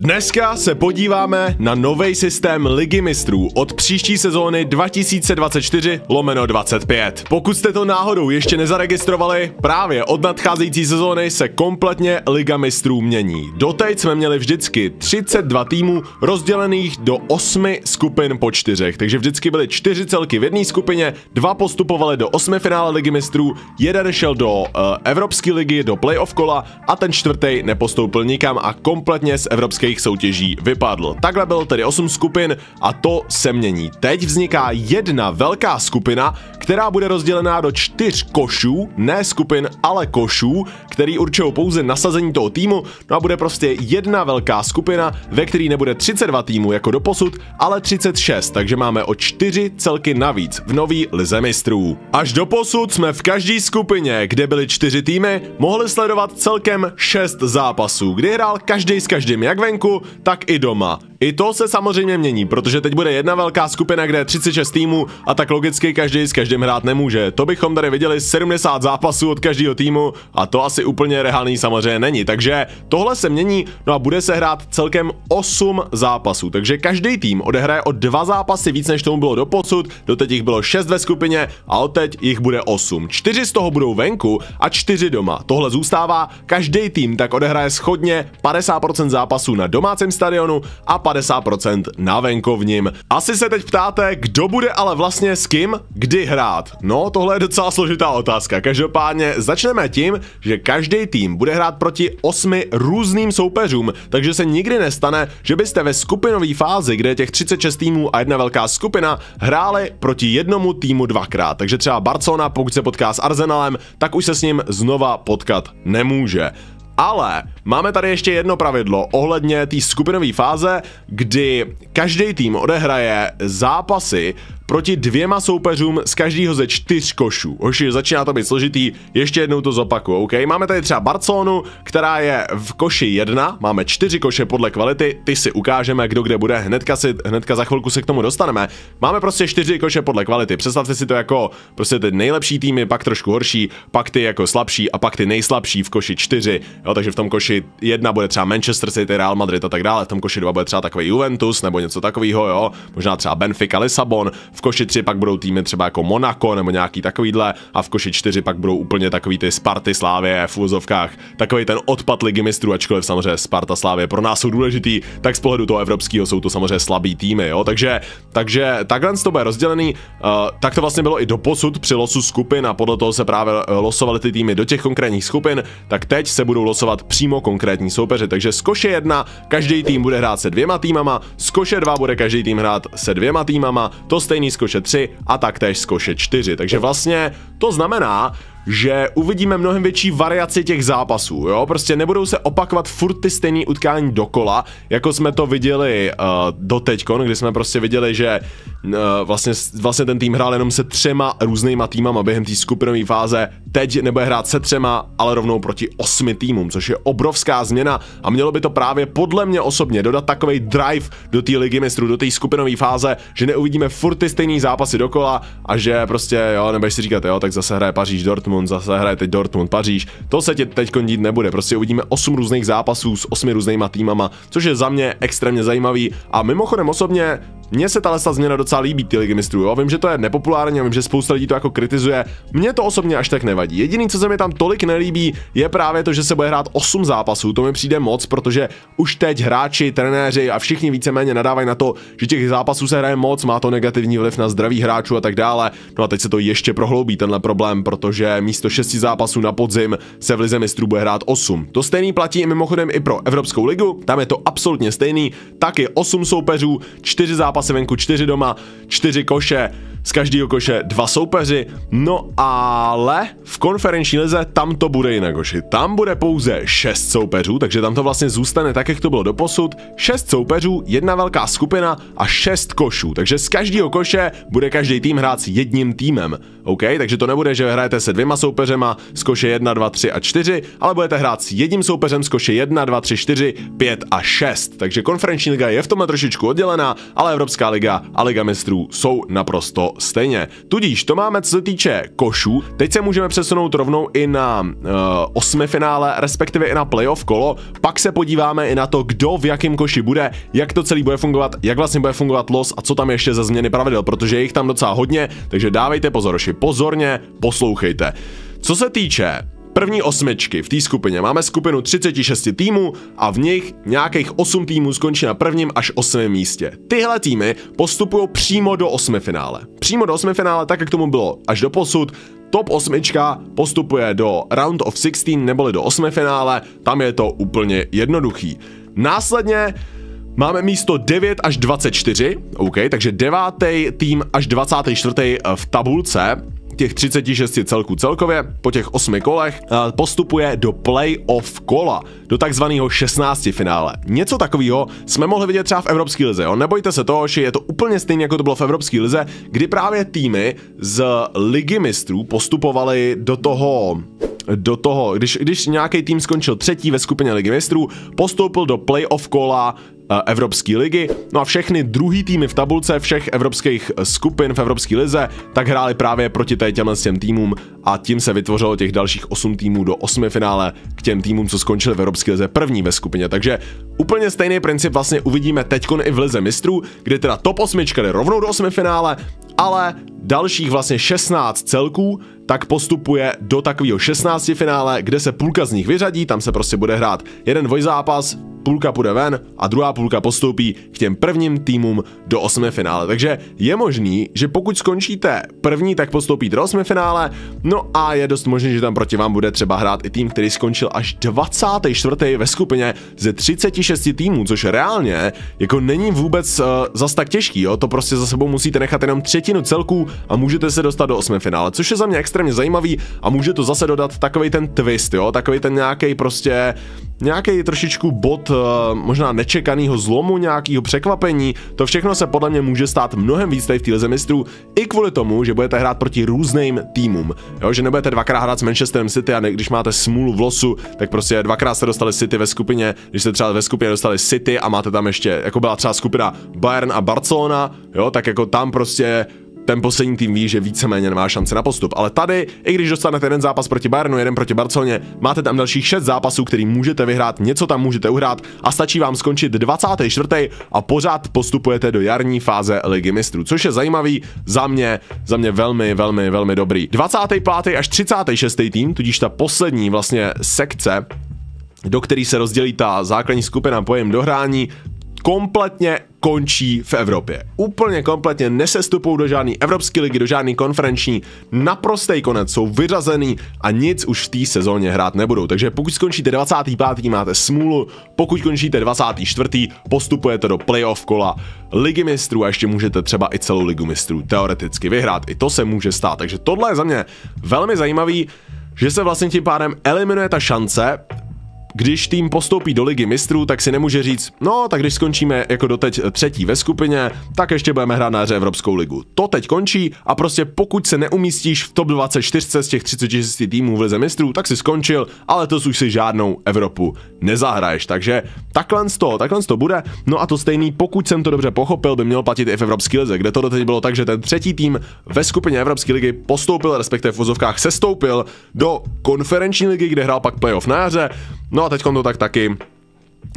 Dneska se podíváme na nový systém Ligy mistrů od příští sezóny 2024 lomeno 25. Pokud jste to náhodou ještě nezaregistrovali, právě od nadcházející sezóny se kompletně Liga mistrů mění. Doteď jsme měli vždycky 32 týmů rozdělených do 8 skupin po čtyřech, takže vždycky byly čtyři celky v jedné skupině, dva postupovali do 8 finále Ligy mistrů, jeden šel do uh, Evropské ligy, do playoff kola a ten čtvrtý nepostoupil nikam a kompletně z Evropské evropských soutěží vypadl. Takhle bylo tedy 8 skupin a to se mění. Teď vzniká jedna velká skupina, která bude rozdělená do čtyř košů, ne skupin, ale košů, který určují pouze nasazení toho týmu, no a bude prostě jedna velká skupina, ve který nebude 32 týmů jako doposud, ale 36, takže máme o 4 celky navíc v nový lize mistrů. Až do posud jsme v každé skupině, kde byly 4 týmy, mohli sledovat celkem 6 zápasů, kdy hrál každý s každým jak venku, tak i doma. I to se samozřejmě mění, protože teď bude jedna velká skupina, kde je 36 týmů a tak logicky každý s každým hrát nemůže. To bychom tady viděli 70 zápasů od každého týmu a to asi úplně reálný samozřejmě není. Takže tohle se mění, no a bude se hrát celkem 8 zápasů. Takže každý tým odehraje o dva zápasy víc, než tomu bylo doposud. Doteď jich bylo 6 ve skupině a odteď jich bude 8. 4 z toho budou venku a 4 doma. Tohle zůstává. Každý tým tak odehraje schodně 50% zápasů na domácím stadionu a 50% na venkovním. Asi se teď ptáte, kdo bude ale vlastně s kým kdy hrát. No, tohle je docela složitá otázka. Každopádně začneme tím, že každý tým bude hrát proti osmi různým soupeřům, takže se nikdy nestane, že byste ve skupinové fázi, kde je těch 36 týmů a jedna velká skupina, hráli proti jednomu týmu dvakrát. Takže třeba Barcelona, pokud se potká s Arsenalem, tak už se s ním znova potkat nemůže. Ale máme tady ještě jedno pravidlo ohledně té skupinové fáze, kdy každý tým odehraje zápasy proti dvěma soupeřům z každého ze čtyř košů. Hoši, začíná to být složitý, ještě jednou to zopakuju, OK? Máme tady třeba Barcelonu, která je v koši jedna, máme čtyři koše podle kvality, ty si ukážeme, kdo kde bude, hnedka, si, hnedka za chvilku se k tomu dostaneme. Máme prostě čtyři koše podle kvality, představte si to jako prostě ty nejlepší týmy, pak trošku horší, pak ty jako slabší a pak ty nejslabší v koši čtyři, jo, takže v tom koši jedna bude třeba Manchester City, Real Madrid a tak dále, v tom koši dva bude třeba takový Juventus nebo něco takového, jo, možná třeba Benfica, Lisabon, v koši 3 pak budou týmy třeba jako Monaco nebo nějaký takovýhle a v koši 4 pak budou úplně takový ty Sparty, Slávě v úzovkách, takový ten odpad ligy mistrů, ačkoliv samozřejmě Sparta, Slávě pro nás jsou důležitý, tak z pohledu toho evropského jsou to samozřejmě slabý týmy, jo, takže, takže takhle to bude rozdělený, uh, tak to vlastně bylo i do posud při losu skupin a podle toho se právě losovaly ty týmy do těch konkrétních skupin, tak teď se budou losovat přímo konkrétní soupeři, takže z koše 1 každý tým bude hrát se dvěma týmama, z koše 2 bude každý tým hrát se dvěma týmama, to stejný z koše 3 a taktéž z koše 4. Takže vlastně to znamená, že uvidíme mnohem větší variaci těch zápasů, jo, prostě nebudou se opakovat furt ty stejné utkání dokola, jako jsme to viděli uh, do teďkon, kdy jsme prostě viděli, že uh, vlastně, vlastně ten tým hrál jenom se třema různýma týmama během té skupinové fáze, teď nebude hrát se třema, ale rovnou proti osmi týmům, což je obrovská změna a mělo by to právě podle mě osobně dodat takový drive do té ligy mistrů, do té skupinové fáze, že neuvidíme furt ty stejné zápasy dokola a že prostě, jo, nebudeš si říkat, jo, tak zase hraje Paříž Dortmund, Dortmund, zase hraje teď Dortmund, Paříž. To se tě teď dít nebude, prostě uvidíme 8 různých zápasů s 8 různýma týmama, což je za mě extrémně zajímavý a mimochodem osobně mně se ta změna docela líbí, ty ligy mistrů, jo? Vím, že to je nepopulární, vím, že spousta lidí to jako kritizuje. Mně to osobně až tak nevadí. Jediný, co se mi tam tolik nelíbí, je právě to, že se bude hrát 8 zápasů. To mi přijde moc, protože už teď hráči, trenéři a všichni víceméně nadávají na to, že těch zápasů se hraje moc, má to negativní vliv na zdraví hráčů a tak dále. No a teď se to ještě prohloubí tenhle problém, protože místo 6 zápasů na podzim se v lize mistrů bude hrát 8. To stejný platí mimochodem i pro Evropskou ligu, tam je to absolutně stejný, taky 8 soupeřů, 4 zápasy zápasy venku, čtyři doma, čtyři koše, z každého koše dva soupeři, no ale v konferenční lize tam to bude jinak, koši. Tam bude pouze šest soupeřů, takže tam to vlastně zůstane tak, jak to bylo doposud. Šest soupeřů, jedna velká skupina a šest košů, takže z každého koše bude každý tým hrát s jedním týmem. OK, takže to nebude, že hrajete se dvěma soupeřema z koše 1, 2, 3 a 4, ale budete hrát s jedním soupeřem z koše 1, 2, 3, 4, 5 a 6. Takže konferenční liga je v tomhle trošičku oddělená, ale Evropská liga a Liga mistrů jsou naprosto stejně. Tudíž to máme, co se týče košů. Teď se můžeme přesunout rovnou i na uh, osmi finále, respektive i na playoff kolo. Pak se podíváme i na to, kdo v jakém koši bude, jak to celý bude fungovat, jak vlastně bude fungovat los a co tam ještě za změny pravidel, protože je jich tam docela hodně, takže dávejte pozor, pozorně poslouchejte. Co se týče první osmičky v té skupině. Máme skupinu 36 týmů a v nich nějakých 8 týmů skončí na prvním až osmém místě. Tyhle týmy postupují přímo do osmi finále. Přímo do osmi finále, tak jak tomu bylo až do posud, top osmička postupuje do round of 16 neboli do osmi finále, tam je to úplně jednoduchý. Následně Máme místo 9 až 24, OK, takže devátý tým až 24. v tabulce těch 36 celků celkově po těch 8 kolech postupuje do playoff kola, do takzvaného 16 finále. Něco takového jsme mohli vidět třeba v Evropské lize, jo? nebojte se toho, že je to úplně stejné, jako to bylo v Evropské lize, kdy právě týmy z ligy mistrů postupovaly do toho do toho, když, když nějaký tým skončil třetí ve skupině ligy mistrů, postoupil do playoff kola Eh, Evropské ligy. No a všechny druhý týmy v tabulce všech evropských skupin v Evropské lize tak hráli právě proti těmhle těm týmům a tím se vytvořilo těch dalších 8 týmů do osmi finále k těm týmům, co skončili v Evropské lize první ve skupině. Takže úplně stejný princip vlastně uvidíme teď i v lize mistrů, kde teda top 8 jde rovnou do osmi finále, ale dalších vlastně 16 celků tak postupuje do takového 16 finále, kde se půlka z nich vyřadí, tam se prostě bude hrát jeden dvojzápas, půlka půjde ven a druhá půlka postoupí k těm prvním týmům do osmi finále. Takže je možný, že pokud skončíte první, tak postoupíte do osmi finále, no a je dost možné, že tam proti vám bude třeba hrát i tým, který skončil až 24. ve skupině ze 36 týmů, což reálně jako není vůbec uh, zas tak těžký, jo? to prostě za sebou musíte nechat jenom třetinu celků a můžete se dostat do osmi finále, což je za mě extrémně zajímavý a může to zase dodat takový ten twist, jo, takový ten nějaký prostě nějaký trošičku bod možná nečekaného zlomu, nějakého překvapení, to všechno se podle mě může stát mnohem víc tady v téhle mistrů, i kvůli tomu, že budete hrát proti různým týmům. Jo, že nebudete dvakrát hrát s Manchesterem City a ne, když máte smůlu v losu, tak prostě dvakrát jste dostali City ve skupině, když jste třeba ve skupině dostali City a máte tam ještě, jako byla třeba skupina Bayern a Barcelona, jo, tak jako tam prostě ten poslední tým ví, že víceméně nemá šance na postup. Ale tady, i když dostanete jeden zápas proti Bayernu, jeden proti Barceloně, máte tam dalších 6 zápasů, který můžete vyhrát, něco tam můžete uhrát a stačí vám skončit 24. a pořád postupujete do jarní fáze Ligy mistrů, což je zajímavý za mě, za mě velmi, velmi, velmi dobrý. 25. až 36. tým, tudíž ta poslední vlastně sekce, do který se rozdělí ta základní skupina pojem dohrání, kompletně končí v Evropě. Úplně kompletně nesestupují do žádné evropské ligy, do žádné konferenční, naprostý konec, jsou vyřazený a nic už v té sezóně hrát nebudou. Takže pokud skončíte 25. máte smůlu, pokud končíte 24. postupujete do playoff kola ligy mistrů a ještě můžete třeba i celou ligu mistrů teoreticky vyhrát. I to se může stát. Takže tohle je za mě velmi zajímavý, že se vlastně tím pádem eliminuje ta šance když tým postoupí do ligy mistrů, tak si nemůže říct, no tak když skončíme jako doteď třetí ve skupině, tak ještě budeme hrát na hře Evropskou ligu. To teď končí a prostě pokud se neumístíš v top 24 z těch 36 týmů v lize mistrů, tak si skončil, ale to už si žádnou Evropu nezahraješ. Takže takhle to, takhle to bude. No a to stejný, pokud jsem to dobře pochopil, by mělo platit i v Evropské lize, kde to doteď bylo tak, že ten třetí tým ve skupině Evropské ligy postoupil, respektive v vozovkách sestoupil do konferenční ligy, kde hrál pak playoff na jaře. No a teď to tak taky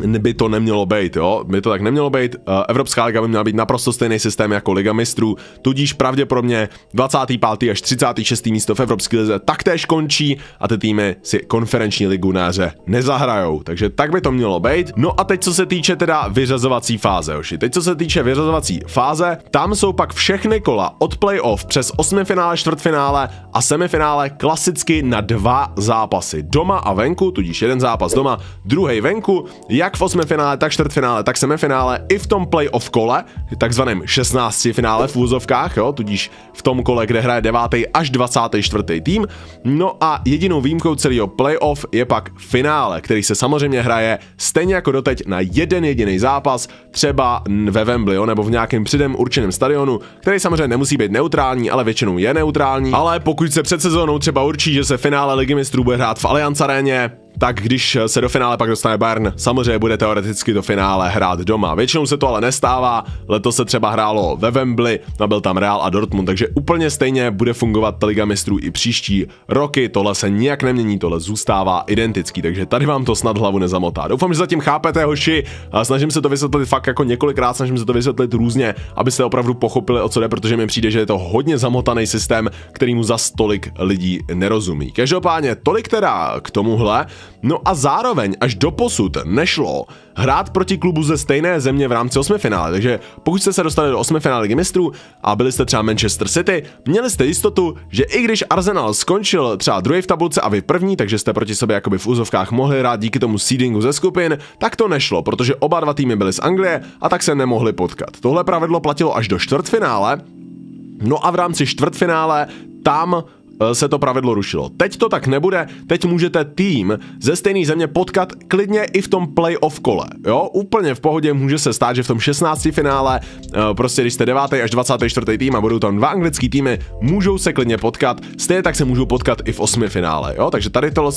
by to nemělo být, jo, by to tak nemělo být. Eh, Evropská liga by měla být naprosto stejný systém jako Liga mistrů, tudíž pravděpodobně 25. až 36. místo v Evropské lize taktéž končí a ty týmy si konferenční ligu na hře nezahrajou, takže tak by to mělo být. No a teď co se týče teda vyřazovací fáze, oši. Teď co se týče vyřazovací fáze, tam jsou pak všechny kola od playoff přes osmifinále, čtvrtfinále a semifinále klasicky na dva zápasy. Doma a venku, tudíž jeden zápas doma, druhý venku, jak v osmifinále, tak čtvrtfinále, tak semifinále, i v tom playoff kole, takzvaném 16 finále v úzovkách, jo, tudíž v tom kole, kde hraje 9. až 24. tým. No a jedinou výjimkou celého playoff je pak finále, který se samozřejmě hraje stejně jako doteď na jeden jediný zápas, třeba ve Wembley, jo, nebo v nějakém předem určeném stadionu, který samozřejmě nemusí být neutrální, ale většinou je neutrální. Ale pokud se před sezónou třeba určí, že se finále Ligy mistrů bude hrát v Allianz Aréně, tak když se do finále pak dostane Bayern, samozřejmě bude teoreticky do finále hrát doma. Většinou se to ale nestává, letos se třeba hrálo ve Wembley, no byl tam Real a Dortmund, takže úplně stejně bude fungovat Liga mistrů i příští roky, tohle se nijak nemění, tohle zůstává identický, takže tady vám to snad hlavu nezamotá. Doufám, že zatím chápete, hoši, a snažím se to vysvětlit fakt jako několikrát, snažím se to vysvětlit různě, abyste opravdu pochopili, o co jde, protože mi přijde, že je to hodně zamotaný systém, kterýmu za stolik lidí nerozumí. Každopádně tolik teda k tomuhle, no a zároveň až do posud nešlo hrát proti klubu ze stejné země v rámci osmi finále, takže pokud jste se dostali do osmi finále mistrů a byli jste třeba Manchester City, měli jste jistotu, že i když Arsenal skončil třeba druhý v tabulce a vy první, takže jste proti sobě jakoby v úzovkách mohli hrát díky tomu seedingu ze skupin, tak to nešlo, protože oba dva týmy byly z Anglie a tak se nemohli potkat. Tohle pravidlo platilo až do čtvrtfinále, No a v rámci čtvrtfinále tam se to pravidlo rušilo. Teď to tak nebude, teď můžete tým ze stejné země potkat klidně i v tom playoff kole. Jo, úplně v pohodě může se stát, že v tom 16. finále, eh, prostě když jste 9. až 24. tým a budou tam dva anglický týmy, můžou se klidně potkat, stejně tak se můžou potkat i v 8. finále. Jo, takže tady tohle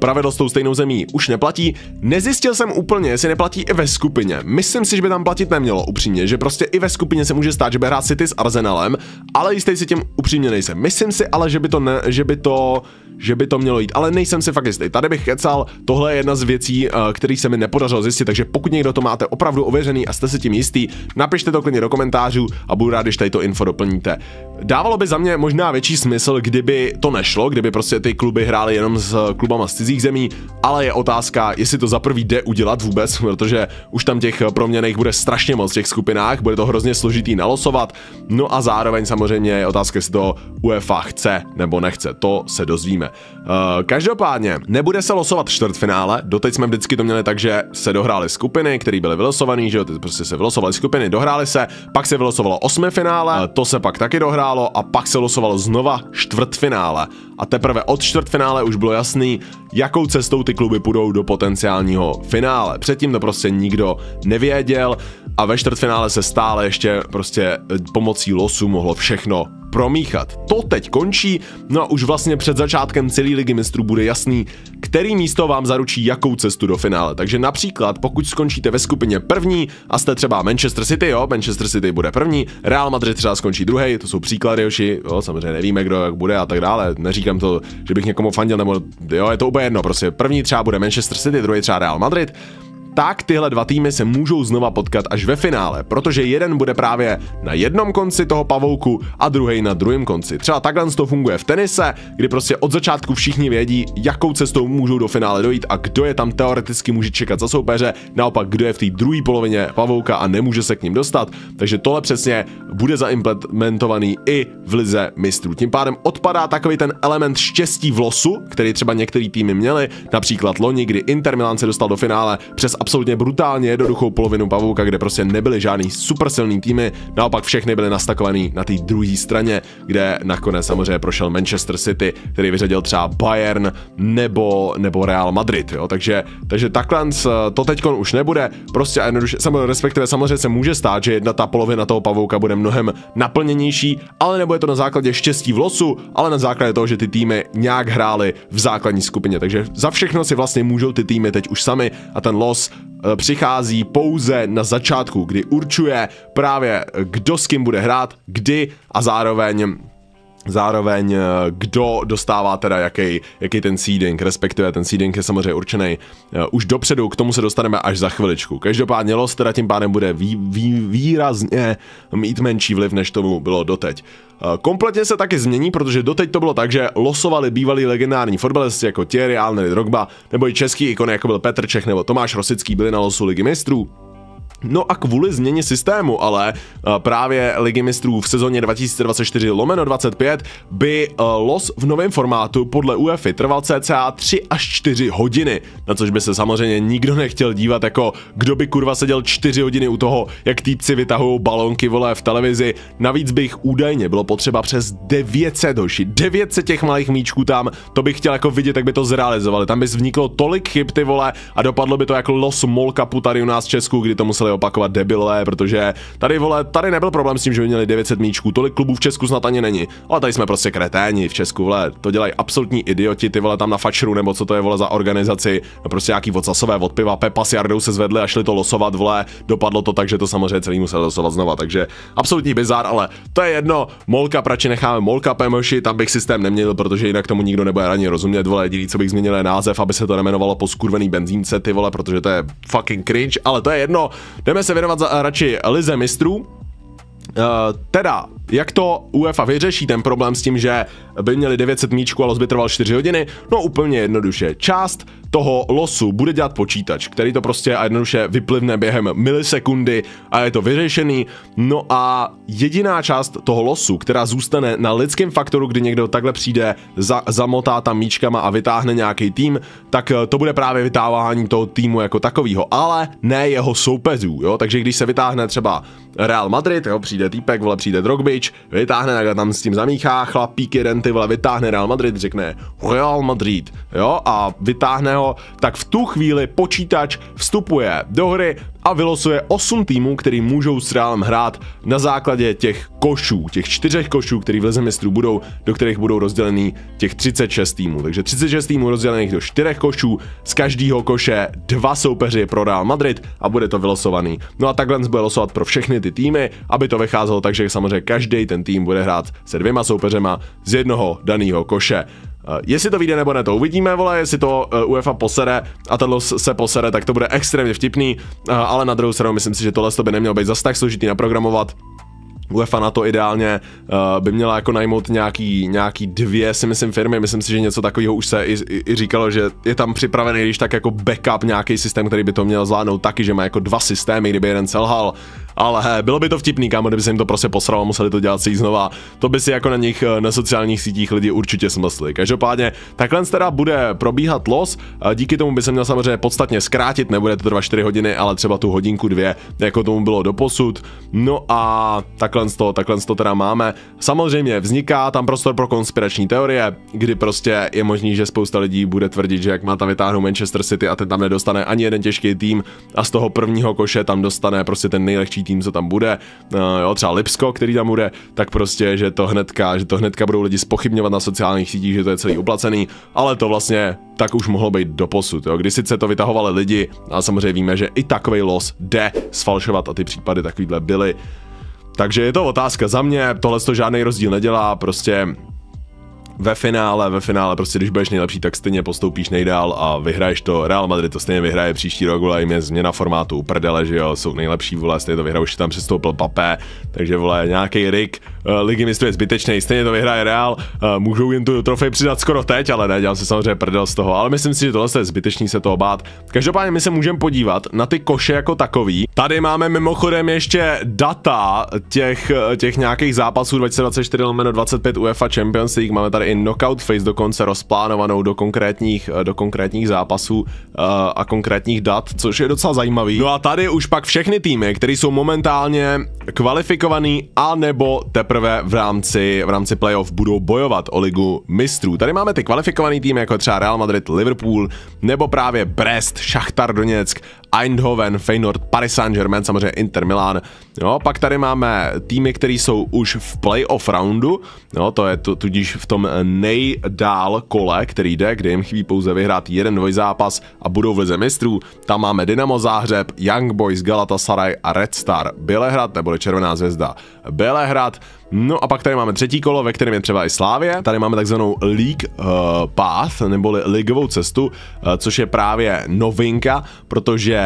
pravidlo s tou stejnou zemí už neplatí. Nezjistil jsem úplně, jestli neplatí i ve skupině. Myslím si, že by tam platit nemělo upřímně, že prostě i ve skupině se může stát, že by hrát City s Arsenalem, ale jistý si tím upřímně nejsem. Myslím si ale, že by to ne, že by to že by to mělo jít, ale nejsem si fakt jistý. Tady bych kecal, tohle je jedna z věcí, eh, který se mi nepodařilo zjistit, takže pokud někdo to máte opravdu ověřený a jste si tím jistý, napište to klidně do komentářů a budu rád, když tady to info doplníte. Dávalo by za mě možná větší smysl, kdyby to nešlo, kdyby prostě ty kluby hrály jenom s klubama z cizích zemí, ale je otázka, jestli to za prvý jde udělat vůbec, protože už tam těch proměných bude strašně moc v těch skupinách, bude to hrozně složitý nalosovat, no a zároveň samozřejmě je otázka, jestli to UEFA chce nebo nechce, to se dozvíme. Uh, každopádně, nebude se losovat čtvrtfinále, doteď jsme vždycky to měli tak, že se dohrály skupiny, které byly vylosované, že jo, prostě se vylosovaly skupiny, dohrály se, pak se vylosovalo osmé finále, uh, to se pak taky dohrálo a pak se losovalo znova čtvrtfinále. A teprve od čtvrtfinále už bylo jasný, jakou cestou ty kluby půjdou do potenciálního finále. Předtím to prostě nikdo nevěděl a ve čtvrtfinále se stále ještě prostě eh, pomocí losu mohlo všechno promíchat. To teď končí, no a už vlastně před začátkem celé ligy mistrů bude jasný, který místo vám zaručí jakou cestu do finále. Takže například, pokud skončíte ve skupině první a jste třeba Manchester City, jo, Manchester City bude první, Real Madrid třeba skončí druhý, to jsou příklady, jo, samozřejmě nevíme, kdo jak bude a tak dále. Neříkám to, že bych někomu fandil, nebo jo, je to úplně jedno, prostě první třeba bude Manchester City, druhý třeba Real Madrid tak tyhle dva týmy se můžou znova potkat až ve finále, protože jeden bude právě na jednom konci toho pavouku a druhý na druhém konci. Třeba takhle to funguje v tenise, kdy prostě od začátku všichni vědí, jakou cestou můžou do finále dojít a kdo je tam teoreticky může čekat za soupeře, naopak kdo je v té druhé polovině pavouka a nemůže se k ním dostat. Takže tohle přesně bude zaimplementovaný i v lize mistrů. Tím pádem odpadá takový ten element štěstí v losu, který třeba některý týmy měli, například loni, kdy Inter Milan se dostal do finále přes absolutně brutálně jednoduchou polovinu pavouka, kde prostě nebyly žádný super silný týmy, naopak všechny byly nastakovaný na té druhé straně, kde nakonec samozřejmě prošel Manchester City, který vyřadil třeba Bayern nebo, nebo Real Madrid, jo, takže, takže takhle to teď už nebude, prostě a jednoduše, samozřejmě, respektive samozřejmě se může stát, že jedna ta polovina toho pavouka bude mnohem naplněnější, ale nebude to na základě štěstí v losu, ale na základě toho, že ty týmy nějak hrály v základní skupině, takže za všechno si vlastně můžou ty týmy teď už sami a ten los Eh, přichází pouze na začátku, kdy určuje právě kdo s kým bude hrát, kdy a zároveň Zároveň eh, kdo dostává teda jaký, jaký ten seeding, respektive ten seeding je samozřejmě určený uh, už dopředu, k tomu se dostaneme až za chviličku. Každopádně los teda tím pádem bude vý, vý, výrazně mít menší vliv, než tomu bylo doteď. Uh, kompletně se taky změní, protože doteď to bylo tak, že losovali bývalí legendární fotbalisti jako Thierry Alnery Drogba, nebo i český ikony jako byl Petr Čech nebo Tomáš Rosický byli na losu ligy mistrů. No a kvůli změně systému, ale uh, právě Ligy mistrů v sezóně 2024 lomeno 25 by uh, los v novém formátu podle UEFI trval cca 3 až 4 hodiny, na což by se samozřejmě nikdo nechtěl dívat jako kdo by kurva seděl 4 hodiny u toho, jak týpci vytahují balonky vole v televizi. Navíc by jich údajně bylo potřeba přes 900 hoši, 900 těch malých míčků tam, to bych chtěl jako vidět, jak by to zrealizovali. Tam by vzniklo tolik chyb ty vole a dopadlo by to jako los Molkapu tady u nás v Česku, kdy to museli opakovat debilé, protože tady vole, tady nebyl problém s tím, že by měli 900 míčků, tolik klubů v Česku snad ani není. Ale tady jsme prostě kreténi v Česku, vole, to dělají absolutní idioti, ty vole tam na fačru, nebo co to je vole za organizaci, no prostě nějaký odsasové od piva, Pepa s Jardou se zvedli a šli to losovat, vole, dopadlo to tak, že to samozřejmě celý musel losovat znova, takže absolutní bizar, ale to je jedno, Molka prači necháme Molka Pemoši, tam bych systém neměl, protože jinak tomu nikdo nebude ani rozumět, vole, jediný, co bych změnil je název, aby se to nemenovalo po skurvený benzínce, ty vole, protože to je fucking cringe, ale to je jedno. Jdeme se věnovat za, radši Lize mistrů. Uh, teda, jak to UEFA vyřeší ten problém s tím, že by měli 900 míčků a los by trval 4 hodiny? No úplně jednoduše. Část toho losu bude dělat počítač, který to prostě a jednoduše vyplivne během milisekundy a je to vyřešený. No a jediná část toho losu, která zůstane na lidském faktoru, kdy někdo takhle přijde, za, zamotá tam míčkama a vytáhne nějaký tým, tak eh, to bude právě vytávání toho týmu jako takového, ale ne jeho soupeřů, jo? Takže když se vytáhne třeba Real Madrid, jo, přijde týpek, vole, přijde Drogbič, vytáhne, takhle tam s tím zamíchá, chlapík jeden, ty vole, vytáhne Real Madrid, řekne Real Madrid, jo, a vytáhne ho, tak v tu chvíli počítač vstupuje do hry a vylosuje 8 týmů, který můžou s Realem hrát na základě těch košů, těch čtyřech košů, který v mistrů budou, do kterých budou rozdělený těch 36 týmů. Takže 36 týmů rozdělených do čtyřech košů, z každého koše dva soupeři pro Real Madrid a bude to vylosovaný. No a takhle bude losovat pro všechny ty týmy, aby to vycházelo tak, že samozřejmě každý ten tým bude hrát se dvěma soupeřema z jednoho daného koše. Uh, jestli to vyjde nebo ne, to uvidíme, vole, jestli to uh, UEFA posere a los se posere, tak to bude extrémně vtipný, uh, ale na druhou stranu myslím si, že tohle to by nemělo být zas tak složitý naprogramovat. UEFA na to ideálně uh, by měla jako najmout nějaký, nějaký dvě, si myslím, firmy. Myslím si, že něco takového už se i, i, i říkalo, že je tam připravený, když tak jako backup nějaký systém, který by to měl zvládnout taky, že má jako dva systémy, kdyby jeden selhal, ale he, bylo by to vtipný, kámo, kdyby se jim to prostě posralo, museli to dělat si znova. To by si jako na nich na sociálních sítích lidi určitě smysli. Každopádně, takhle teda bude probíhat los, díky tomu by se měl samozřejmě podstatně zkrátit, nebude to trvat 4 hodiny, ale třeba tu hodinku dvě, jako tomu bylo doposud. No a takhle to, takhle to teda máme. Samozřejmě vzniká tam prostor pro konspirační teorie, kdy prostě je možný, že spousta lidí bude tvrdit, že jak má tam vytáhnout Manchester City a ten tam nedostane ani jeden těžký tým a z toho prvního koše tam dostane prostě ten nejlehčí tým, co tam bude, uh, jo, třeba Lipsko, který tam bude, tak prostě, že to hnedka, že to hnedka budou lidi spochybňovat na sociálních sítích, že to je celý uplacený, ale to vlastně tak už mohlo být doposud, jo. Když sice to vytahovali lidi, a samozřejmě víme, že i takový los jde sfalšovat a ty případy takovýhle byly. Takže je to otázka za mě, tohle to žádný rozdíl nedělá, prostě ve finále, ve finále prostě když budeš nejlepší, tak stejně postoupíš nejdál a vyhraješ to. Real Madrid to stejně vyhraje příští rok, vole, jim je změna formátu prdele, že jo, jsou nejlepší, vole, stejně to vyhraje, už tam přestoupil Papé, takže vole, nějaký Rick, ligy mistrů je zbytečný, stejně to vyhraje Real, uh, můžou jim tu trofej přidat skoro teď, ale ne, dělám si samozřejmě prdel z toho, ale myslím si, že tohle je zbytečný se toho bát. Každopádně my se můžeme podívat na ty koše jako takový. Tady máme mimochodem ještě data těch, těch nějakých zápasů 2024 25 UEFA Champions League, máme tady i knockout phase dokonce rozplánovanou do konkrétních, eh, do konkrétních zápasů a konkrétních dat, což je docela zajímavý. No a tady už pak všechny týmy, které jsou momentálně kvalifikovaný a nebo teprve v rámci, v rámci playoff budou bojovat o ligu mistrů. Tady máme ty kvalifikovaný týmy, jako třeba Real Madrid, Liverpool, nebo právě Brest, Šachtar Doněck, Eindhoven, Feyenoord, Paris Saint-Germain, samozřejmě Inter Milan. Jo, pak tady máme týmy, které jsou už v playoff roundu, jo, to je tudíž v tom nejdál kole, který jde, kde jim chybí pouze vyhrát jeden dvojzápas a budou v lize mistrů. Tam máme Dynamo Záhřeb, Young Boys, Galatasaray a Red Star Bělehrad, neboli Červená zvězda Bělehrad. No a pak tady máme třetí kolo, ve kterém je třeba i Slávě. Tady máme takzvanou League uh, Path, neboli ligovou cestu, uh, což je právě novinka, protože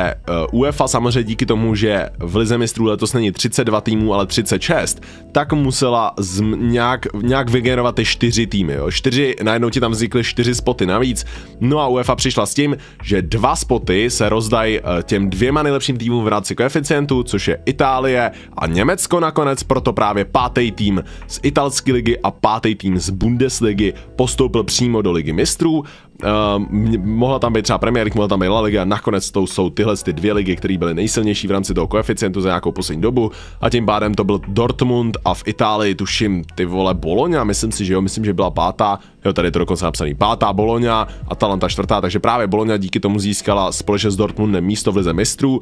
uh, UEFA samozřejmě díky tomu, že v Lize mistrů letos není 32 týmů, ale 36, tak musela z, nějak, nějak vygenerovat ty čtyři týmy. Jo. Čtyři, najednou ti tam vznikly čtyři spoty navíc. No a UEFA přišla s tím, že dva spoty se rozdají uh, těm dvěma nejlepším týmům v rámci koeficientu, což je Itálie a Německo nakonec, proto právě pátý tým z italské ligy a pátý tým z Bundesligy postoupil přímo do ligy mistrů. Uh, mohla tam být třeba Premier League, mohla tam být La Liga, nakonec to jsou tyhle ty dvě ligy, které byly nejsilnější v rámci toho koeficientu za nějakou poslední dobu a tím pádem to byl Dortmund a v Itálii tuším ty vole Bologna, myslím si, že jo, myslím, že byla pátá, jo, tady je to dokonce napsaný, pátá Bologna, Atalanta čtvrtá, takže právě Bologna díky tomu získala společně s Dortmundem místo v lize mistrů.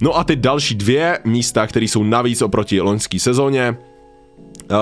No a ty další dvě místa, které jsou navíc oproti loňské sezóně,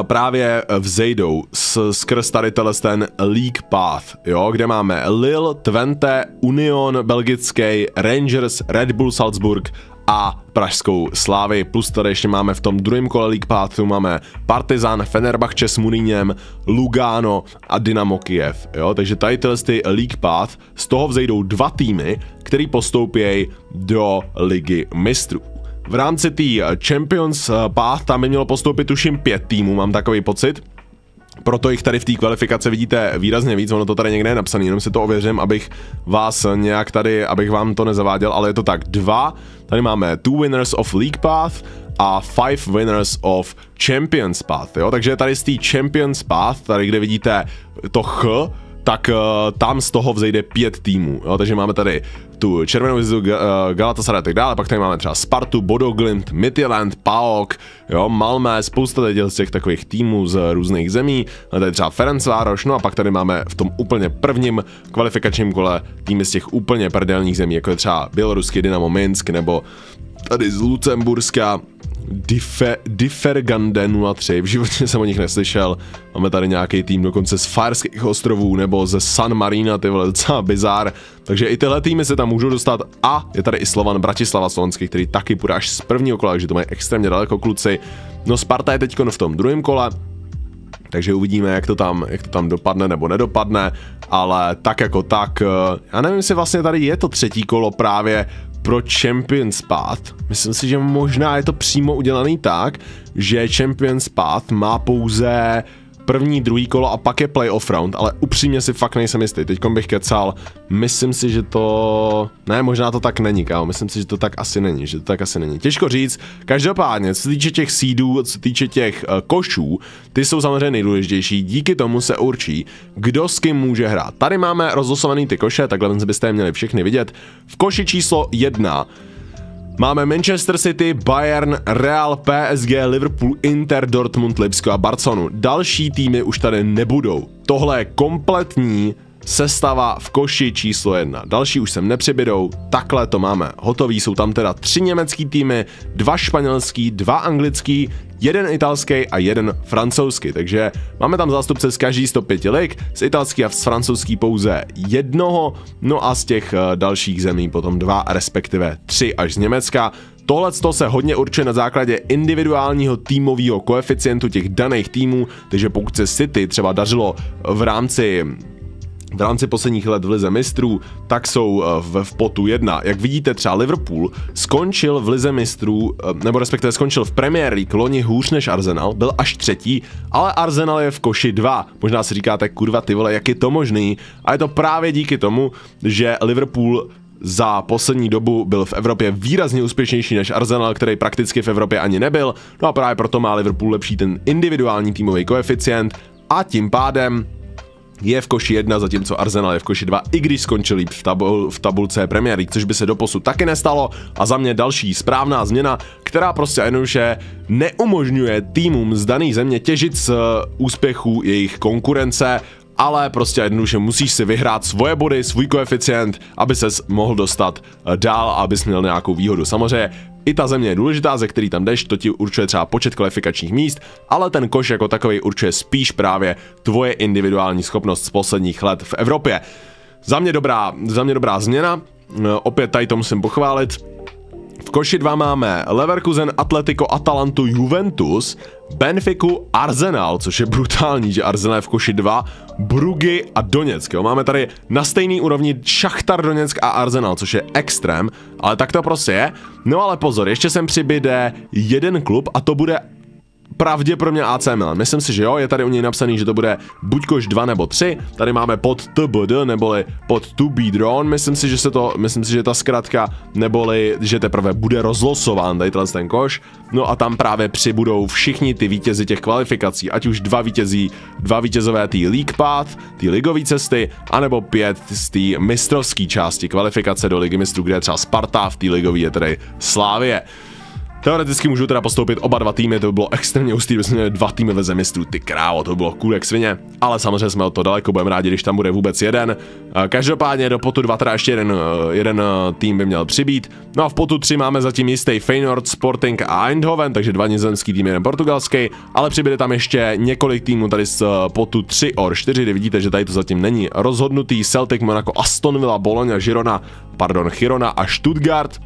právě vzejdou skrz tady ten League Path, jo, kde máme Lille, Twente, Union belgický, Rangers, Red Bull Salzburg a pražskou Slávy, plus tady ještě máme v tom druhém kole League Pathu máme Partizan, Fenerbahce s Muríněm, Lugano a Dynamo Kiev, jo, takže tady tyhle ty League Path, z toho vzejdou dva týmy, který postoupějí do ligy mistrů. V rámci té Champions Path tam by mělo postoupit tuším pět týmů, mám takový pocit, proto jich tady v té kvalifikaci vidíte výrazně víc, ono to tady někde je napsané, jenom si to ověřím, abych vás nějak tady, abych vám to nezaváděl, ale je to tak, dva, tady máme two winners of League Path a five winners of Champions Path, jo, takže tady z té Champions Path, tady kde vidíte to Ch, tak uh, tam z toho vzejde pět týmů. Jo? Takže máme tady tu červenou hvězdu uh, Galatasaray a tak dále, pak tady máme třeba Spartu, Bodo Glimt, Midtjylland, PAOK, jo, Malmé, spousta tady z těch takových týmů z různých zemí, a tady třeba Ferencvároš, no a pak tady máme v tom úplně prvním kvalifikačním kole týmy z těch úplně prdelních zemí, jako je třeba běloruský Dynamo Minsk, nebo tady z Lucemburska, Diffe, Differgande 03, v životě jsem o nich neslyšel. Máme tady nějaký tým dokonce z Farských ostrovů nebo ze San Marina, ty vole, docela bizár. Takže i tyhle týmy se tam můžou dostat a je tady i Slovan Bratislava Slovenský, který taky půjde až z prvního kola, takže to mají extrémně daleko kluci. No Sparta je teď v tom druhém kole, takže uvidíme, jak to, tam, jak to tam dopadne nebo nedopadne, ale tak jako tak, eh, já nevím, jestli vlastně tady je to třetí kolo právě pro Champions Path. Myslím si, že možná je to přímo udělaný tak, že Champions Path má pouze první, druhý kolo a pak je playoff round, ale upřímně si fakt nejsem jistý. Teď bych kecal, myslím si, že to... Ne, možná to tak není, kámo. Myslím si, že to tak asi není, že to tak asi není. Těžko říct. Každopádně, co se týče těch seedů, co se týče těch uh, košů, ty jsou samozřejmě nejdůležitější. Díky tomu se určí, kdo s kým může hrát. Tady máme rozlosovaný ty koše, takhle byste je měli všechny vidět. V koši číslo jedna Máme Manchester City, Bayern, Real, PSG, Liverpool, Inter, Dortmund, Lipsko a Barcelonu. Další týmy už tady nebudou. Tohle je kompletní sestava v koši číslo jedna. Další už sem nepřibydou, takhle to máme. Hotový, jsou tam teda tři německý týmy, dva španělský, dva anglický, jeden italský a jeden francouzský, takže máme tam zástupce z každý 105 lig, z italský a z francouzský pouze jednoho, no a z těch eh, dalších zemí potom dva, respektive tři až z Německa. Tohle se hodně určuje na základě individuálního týmového koeficientu těch daných týmů, takže pokud se City třeba dařilo v rámci v rámci posledních let v Lize mistrů, tak jsou eh, v, v potu jedna. Jak vidíte, třeba Liverpool skončil v Lize mistrů, eh, nebo respektive skončil v Premier League loni hůř než Arsenal, byl až třetí, ale Arsenal je v koši dva. Možná si říkáte, kurva ty vole, jak je to možný? A je to právě díky tomu, že Liverpool za poslední dobu byl v Evropě výrazně úspěšnější než Arsenal, který prakticky v Evropě ani nebyl. No a právě proto má Liverpool lepší ten individuální týmový koeficient a tím pádem je v koši 1, zatímco Arsenal je v koši 2, i když skončili v, tabul, v tabulce League, což by se doposud taky nestalo. A za mě další správná změna, která prostě jednoduše neumožňuje týmům z dané země těžit z úspěchů jejich konkurence, ale prostě jednoduše musíš si vyhrát svoje body, svůj koeficient, aby ses mohl dostat dál a abys měl nějakou výhodu. Samozřejmě i ta země je důležitá, ze který tam jdeš, to ti určuje třeba počet kvalifikačních míst, ale ten koš jako takový určuje spíš právě tvoje individuální schopnost z posledních let v Evropě. Za mě dobrá, za mě dobrá změna, opět tady to musím pochválit, koši 2 máme Leverkusen, Atletico, Atalantu, Juventus, Benfiku, Arsenal, což je brutální, že Arsenal je v koši 2, Brugy a Doněck. Jo. Máme tady na stejný úrovni Šachtar Doněck a Arsenal, což je extrém, ale tak to prostě je. No ale pozor, ještě sem přibyde jeden klub a to bude pravděpodobně AC Milan. Myslím si, že jo, je tady u něj napsaný, že to bude buď koš 2 nebo 3. Tady máme pod TBD, neboli pod to be drawn. Myslím si, že se to, myslím si, že ta zkratka, neboli, že teprve bude rozlosován tady ten koš. No a tam právě přibudou všichni ty vítězi těch kvalifikací, ať už dva vítězí, dva vítězové té League Path, té ligové cesty, anebo pět z té mistrovské části kvalifikace do ligy mistrů, kde je třeba Sparta, v té ligové je tedy Slávě. Teoreticky můžou teda postoupit oba dva týmy, to by bylo extrémně hustý, kdyby jsme měli dva týmy ve zemistrů, ty krávo, to by bylo cool jak svině, ale samozřejmě jsme o to daleko, budeme rádi, když tam bude vůbec jeden. Každopádně do potu 2 teda ještě jeden, jeden tým by měl přibít. No a v potu 3 máme zatím jistý Feyenoord, Sporting a Eindhoven, takže dva nizozemský tým, jeden portugalský, ale přibyde tam ještě několik týmů tady z potu 3 or 4, kdy vidíte, že tady to zatím není rozhodnutý. Celtic, Monaco, Aston Villa, Bologna, Girona, pardon, Girona a Stuttgart.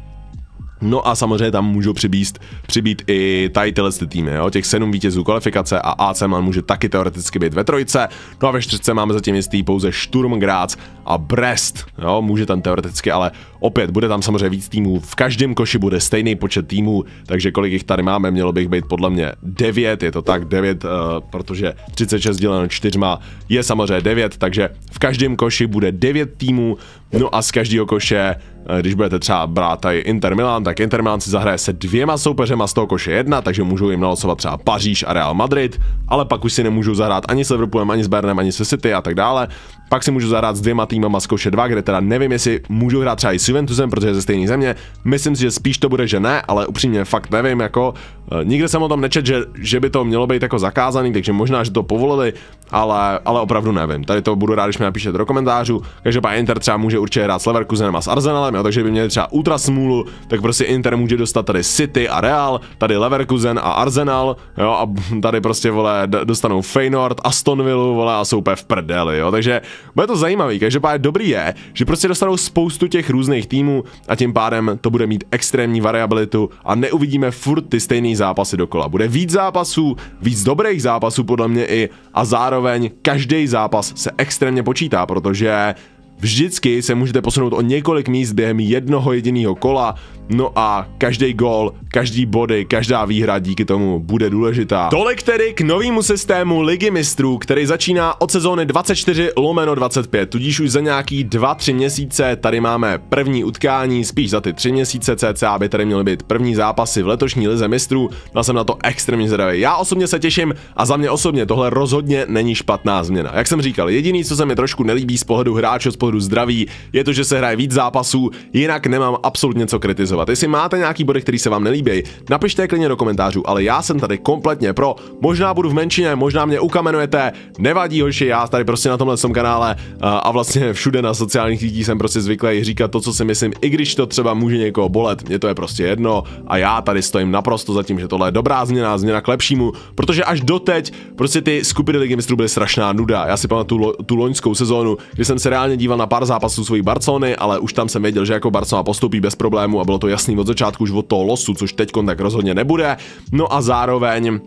No a samozřejmě tam můžou přibíst, přibít i tady tyhle ty týmy, jo? těch sedm vítězů kvalifikace a AC Man může taky teoreticky být ve trojce. No a ve čtyřce máme zatím jistý pouze Sturm Graz a Brest, jo? může tam teoreticky, ale opět bude tam samozřejmě víc týmů, v každém koši bude stejný počet týmů, takže kolik jich tady máme, mělo bych být podle mě 9, je to tak 9, uh, eh, protože 36 děleno čtyřma je samozřejmě 9, takže v každém koši bude 9 týmů, no a z každého koše když budete třeba brát tady Inter Milan, tak Inter Milan si zahraje se dvěma soupeřema z toho koše jedna, takže můžou jim nalosovat třeba Paříž a Real Madrid, ale pak už si nemůžou zahrát ani s Liverpoolem, ani s Bayernem, ani se City a tak dále. Pak si můžu zahrát s dvěma týmama z koše 2, kde teda nevím, jestli můžu hrát třeba i s Juventusem, protože je ze stejné země. Myslím si, že spíš to bude, že ne, ale upřímně fakt nevím, jako uh, nikde jsem o tom nečet, že, že by to mělo být jako zakázaný, takže možná, že to povolili, ale, ale opravdu nevím. Tady to budu rád, když mi napíšete do komentářů. Každopádně Inter třeba může určitě hrát s Leverkusenem a s Arsenalem, jo, takže by měli třeba ultra smůlu, tak prostě Inter může dostat tady City a Real, tady Leverkusen a Arsenal, jo, a tady prostě vole dostanou Feyenoord, Aston Villa, vole, a jsou úplně v prdeli, jo, takže bude to zajímavý, každopádně dobrý je, že prostě dostanou spoustu těch různých týmů a tím pádem to bude mít extrémní variabilitu a neuvidíme furt ty stejné zápasy dokola. Bude víc zápasů, víc dobrých zápasů podle mě i a zároveň každý zápas se extrémně počítá, protože Vždycky se můžete posunout o několik míst během jednoho jediného kola, no a každý gol, každý body, každá výhra díky tomu bude důležitá. Tolik tedy k novému systému Ligy mistrů, který začíná od sezóny 24 lomeno 25, tudíž už za nějaký 2-3 měsíce tady máme první utkání, spíš za ty 3 měsíce cca by tady měly být první zápasy v letošní lize mistrů, no jsem na to extrémně zvědavý. Já osobně se těším a za mě osobně tohle rozhodně není špatná změna. Jak jsem říkal, jediný, co se mi trošku nelíbí z pohledu hráče, z pohledu zdraví, je to, že se hraje víc zápasů, jinak nemám absolutně co kritizovat. Jestli máte nějaký body, který se vám nelíbí, napište je klidně do komentářů, ale já jsem tady kompletně pro. Možná budu v menšině, možná mě ukamenujete, nevadí hoši, já tady prostě na tomhle tom kanále a vlastně všude na sociálních sítích jsem prostě zvyklý říkat to, co si myslím, i když to třeba může někoho bolet, mě to je prostě jedno a já tady stojím naprosto za tím, že tohle je dobrá změna, změna k lepšímu, protože až doteď prostě ty skupiny ligy mistrů byly strašná nuda. Já si pamatuju tu, tu loňskou sezónu, kdy jsem se reálně díval na pár zápasů svojí Barcelony, ale už tam jsem věděl, že jako Barcelona postoupí bez problému a bylo to jasný od začátku už od toho losu, což teď tak rozhodně nebude. No a zároveň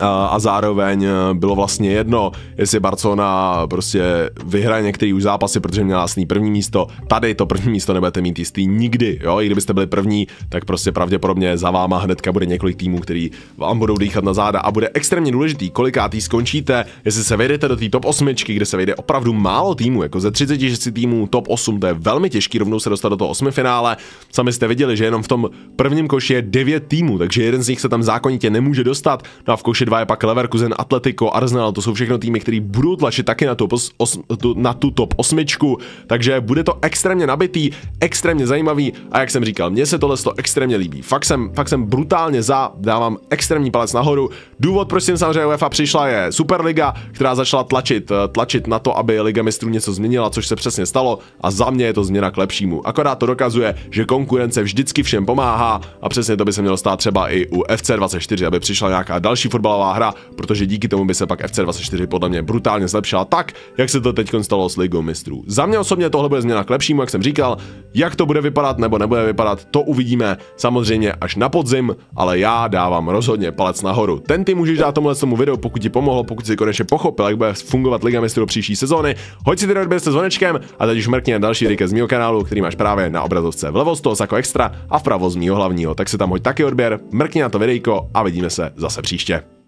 a zároveň eh, bylo vlastně jedno, jestli Barcelona prostě vyhraje některý už zápasy, protože měla jasný první místo. Tady to první místo nebudete mít jistý nikdy, jo, i kdybyste byli první, tak prostě pravděpodobně za váma hnedka bude několik týmů, který vám budou dýchat na záda a bude extrémně důležitý, kolikátý skončíte, jestli se vejdete do té top 8, kde se vejde opravdu málo týmů, jako ze 36 týmů top 8, to je velmi těžký rovnou se dostat do toho 8 finále. Sami jste viděli, že jenom v tom prvním koši je 9 týmů, takže jeden z nich se tam zákonitě nemůže dostat. No a v koši 2 je pak Leverkusen, Atletico, Arsenal, to jsou všechno týmy, které budou tlačit taky na tu, os, os, tu, na tu top osmičku, takže bude to extrémně nabitý, extrémně zajímavý a jak jsem říkal, mně se tohle to extrémně líbí. Fakt jsem, fakt jsem brutálně za, dávám extrémní palec nahoru. Důvod, proč jsem samozřejmě UEFA přišla, je Superliga, která začala tlačit, eh, tlačit na to, aby Liga mistrů něco změnila, což se přesně stalo a za mě je to změna k lepšímu. Akorát to dokazuje, že konkurence vždycky všem pomáhá a přesně to by se mělo stát třeba i u FC24, aby přišla nějaká další fotbalová hra, protože díky tomu by se pak FC24 podle mě brutálně zlepšila tak, jak se to teď stalo s Ligou mistrů. Za mě osobně tohle bude změna k lepšímu, jak jsem říkal, jak to bude vypadat nebo nebude vypadat, to uvidíme samozřejmě až na podzim, ale já dávám rozhodně palec nahoru. Ten ty můžeš dát tomuhle tomu videu, pokud ti pomohlo, pokud si konečně pochopil, jak bude fungovat Liga mistrů příští sezóny. Hoď si tedy se zvonečkem a teď už mrkni na další videa z mého kanálu, který máš právě na obrazovce vlevo z toho jako extra a vpravo z mého hlavního. Tak se tam hoď taky odběr, mrkni na to videjko a vidíme se zase příště.